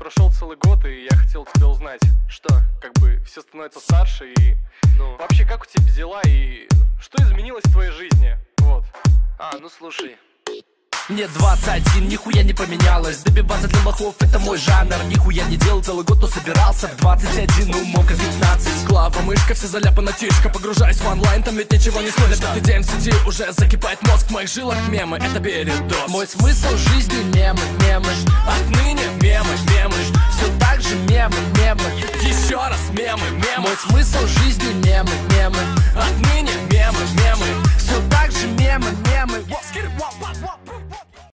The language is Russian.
прошел целый год, и я хотел тебя узнать. Что? Как бы все становятся старше, и Ну. вообще, как у тебя дела, и что изменилось в твоей жизни? Вот. А, ну слушай. Мне 21, нихуя не поменялось Добиваться для лохов это мой жанр Нихуя не делал целый год, но собирался в 21, ну мог и 15 Клава, мышка, все заляпана тишка Погружаюсь в онлайн, там ведь ничего не смотрят Пятый день в сети, уже закипает мозг В моих жилах мемы, это передоз Мой смысл жизни мемы, мемы Мой смысл жизни мемы, мемы. Отныне мемы, мемы. Все так же мемы, мемы.